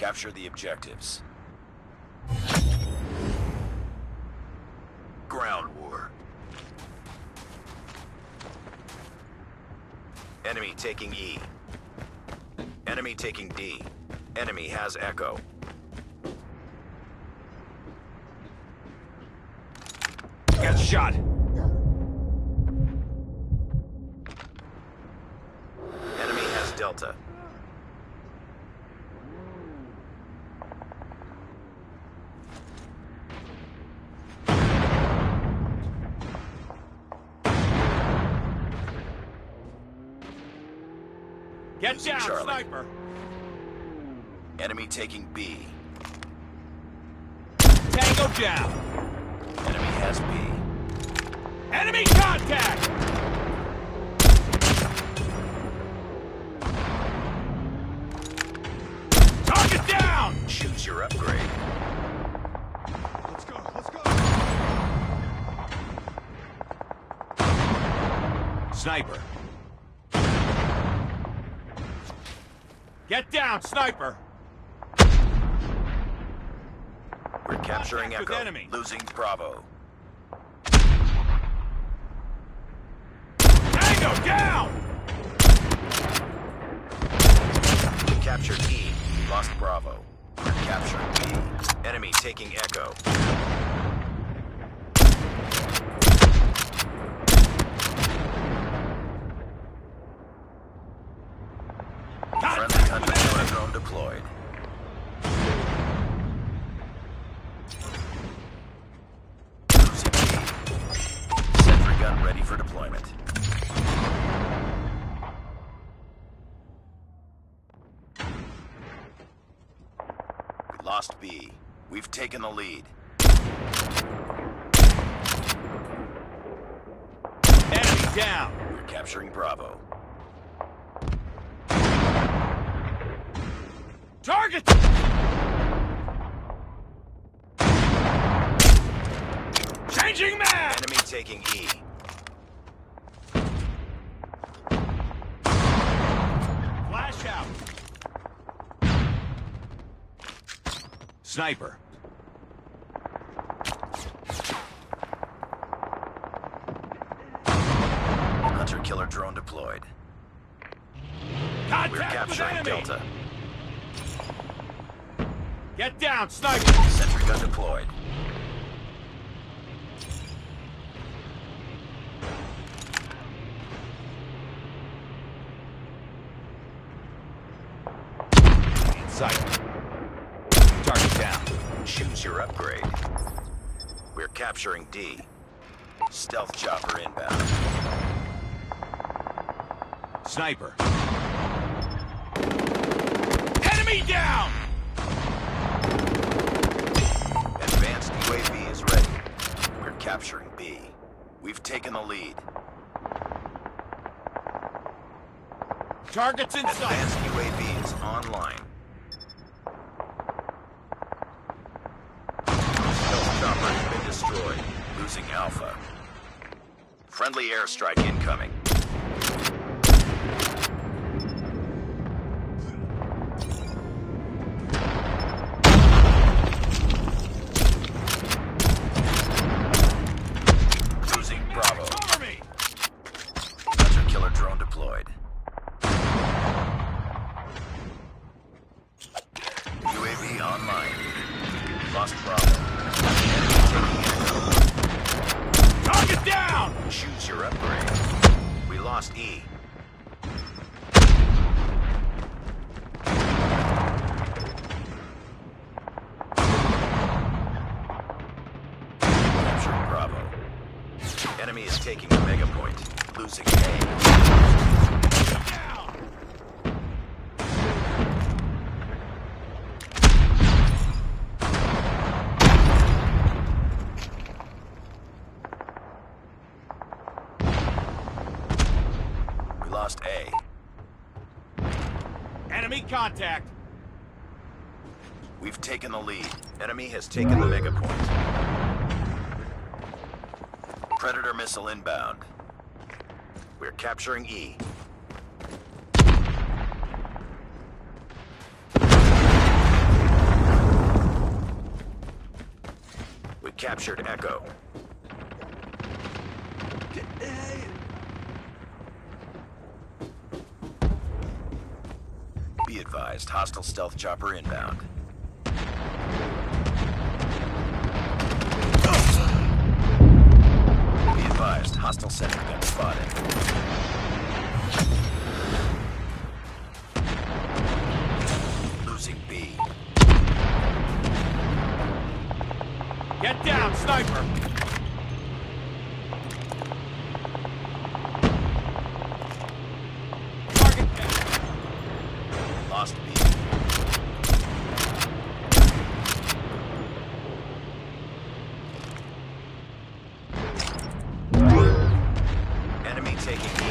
Capture the objectives. Ground war. Enemy taking E. Enemy taking D. Enemy has Echo. Got shot! Enemy has Delta. Get Losing down, Charlie. sniper! Enemy taking B. Tango down! Enemy has B. Enemy contact! Target down! Choose your upgrade. Let's go, let's go! Sniper. Get down, sniper! We're capturing Echo. enemy. Losing Bravo. Tango down! We captured E, lost Bravo. We're capturing B. Enemy taking Echo. Lost B. We've taken the lead. Enemy down! We're capturing Bravo. Target! Changing man! Enemy taking E. Sniper. Hunter killer drone deployed. Contact We're capturing! Delta. Get down, sniper! Sentry gun deployed. In sight. Target down. Choose your upgrade. We're capturing D. Stealth chopper inbound. Sniper. Enemy down! Advanced UAV is ready. We're capturing B. We've taken the lead. Target's in sight. Advanced UAV is online. Stealth chopper has been destroyed. Losing Alpha. Friendly airstrike incoming. Losing Bravo. Hunter killer drone deployed. UAV online. Lost Bravo. Taking the mega point. Losing A. We lost A. Enemy contact! We've taken the lead. Enemy has taken the mega point. Predator missile inbound. We're capturing E. We captured Echo. Be advised, hostile stealth chopper inbound. Hostile sentry gun spotted. Losing B. Get down, sniper! Target down. Lost B. Enemy taking E.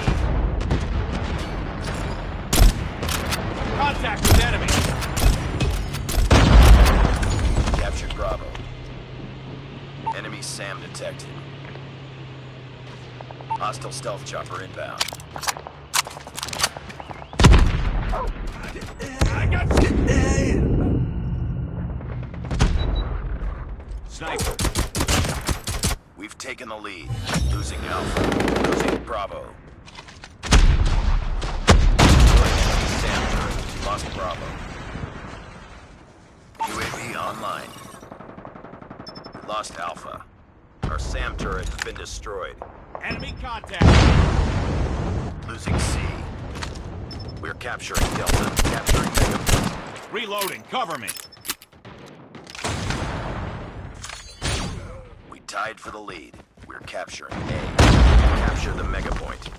Contact with enemy. Captured Bravo. Enemy SAM detected. Hostile stealth chopper inbound. I got Sniper. We've taken the lead. Losing Alpha. Losing Bravo. SAM turret. Lost Bravo. UAV online. We lost Alpha. Our SAM turret has been destroyed. Enemy contact. Losing C. We're capturing Delta. Capturing Mega. Reloading. Cover me. We tied for the lead. We're capturing A. Capture the Mega Point.